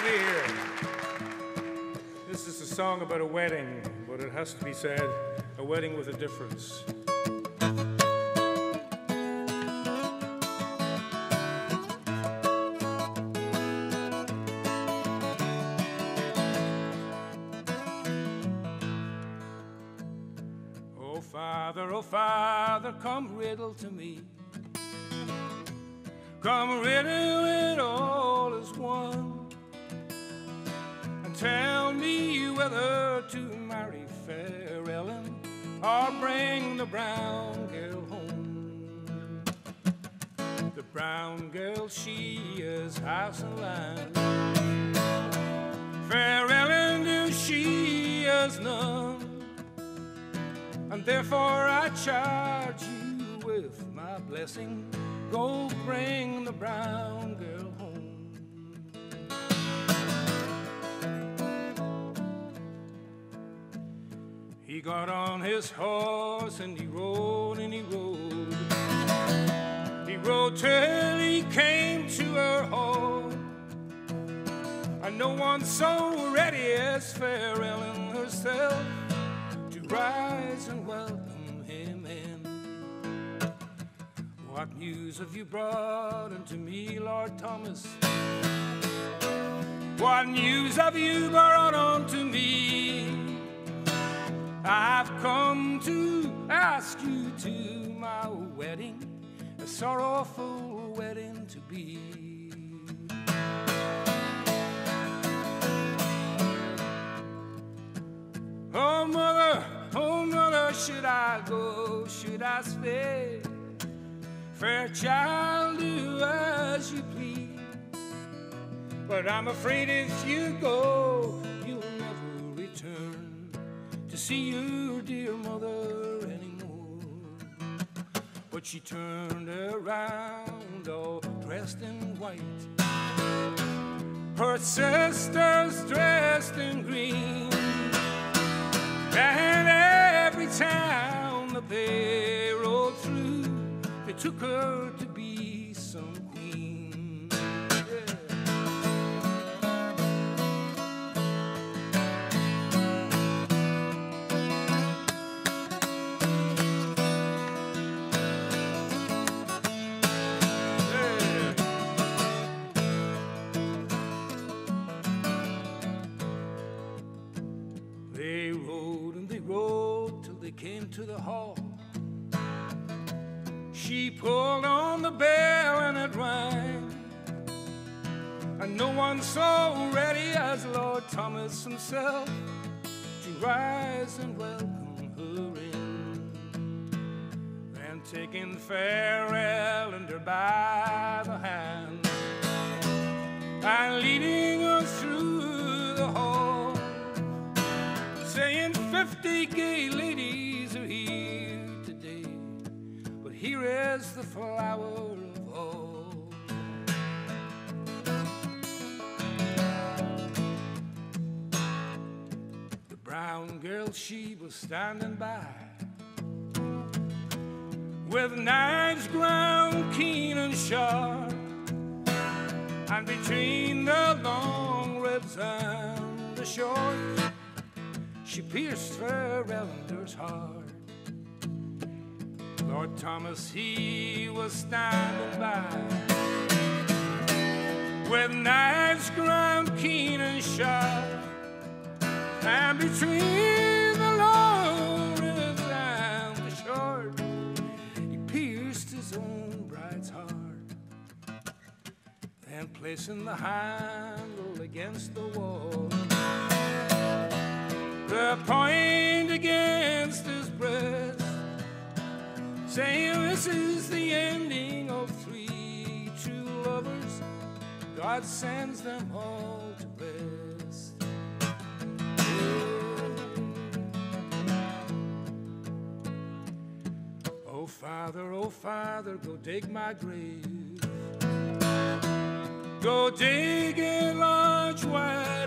to be here. This is a song about a wedding, but it has to be said a wedding with a difference. Oh, Father, oh, Father, come riddle to me. Come riddle it all as one. Tell me whether to marry fair Ellen or bring the brown girl home. The brown girl, she is house and land. Fair Ellender she is none. And therefore I charge you with my blessing. Go bring the brown girl home. He got on his horse and he rode and he rode. He rode till he came to her home. And no one so ready as fair Ellen herself to rise and welcome him in. What news have you brought unto me, Lord Thomas? What news have you brought unto me? I've come to ask you to my wedding, a sorrowful wedding to be. Oh, mother, oh, mother, should I go? Should I stay? Fair child, do as you please. But I'm afraid if you go, you'll never return see your dear mother anymore. But she turned around, all dressed in white. Her sisters dressed in green. And every town that they rode through, they took her to rode and they rode till they came to the hall. She pulled on the bell and it rang. And no one so ready as Lord Thomas himself to rise and welcome her in. And taking fair Ellender by the hand and leading 50 gay ladies are here today, but here is the flower of all. The brown girl, she was standing by with knives ground keen and sharp, and between the long ribs and the short she pierced Fair Ellender's heart. Lord Thomas, he was standing by with knives ground keen and sharp, and between the long ribs and the short, he pierced his own bride's heart. Then placing the handle against the wall the point against his breast, saying, This is the ending of three true lovers. God sends them all to rest. Oh, Father, oh, Father, go dig my grave. Go dig it large, wide,